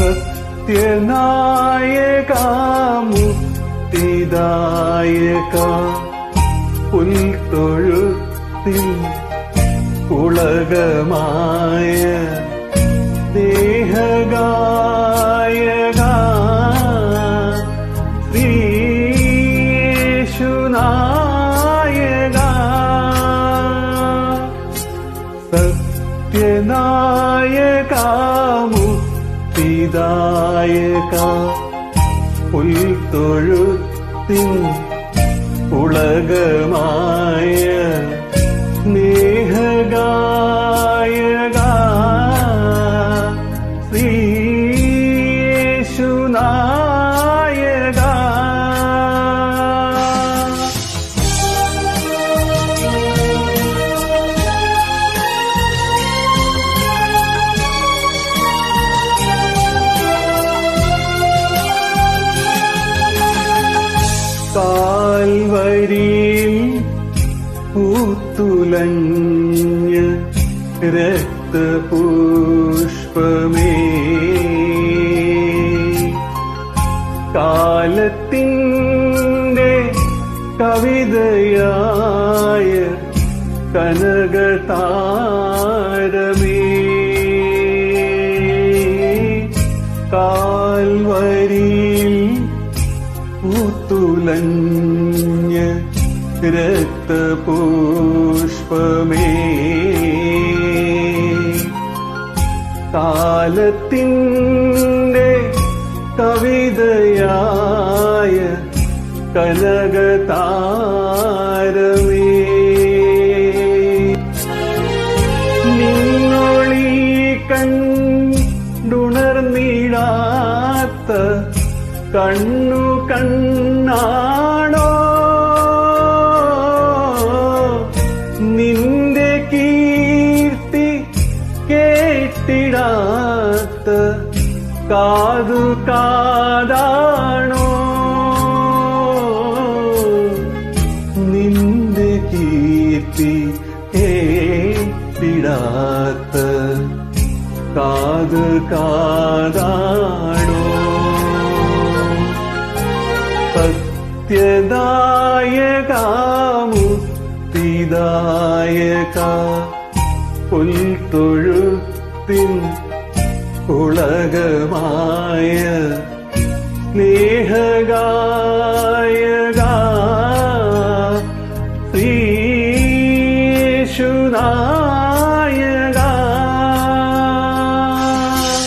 സത്യനായക മുക്തിദായക ഉളകമായ ദേഹഗായക ശ്രീയേശുനായക. സത്യനായക മുക്തിദായക പുൽത്തൊഴുത്തിൻ ഉളകമായ കാൽവരിയിൽ പൂത്തുലഞ്ഞ് രക്തപുഷ്പമേ. കാലത്തിന്റെ കവിതയായ കനകതാരമേ പൂത്തുലഞ്ഞ് രക്തപുഷ്പമേ. കാലത്തിന്റെ കവിതയായ കനകതാരമേ. നിന്നൊളി കണ്ടുണർന്നിടാത്ത കണ്ണു കണ്ണാണോ കാതു കാതാണോ? നിന്റെ കീർത്തി കേട്ടിടാത്ത കാതു കാതാണോ? സത്യദായക മുക്തിദായക പുൽത്തൊഴുത്തിൻ ഉളകമായ സ്നേഹഗായക. ശ്രീയേശുനാ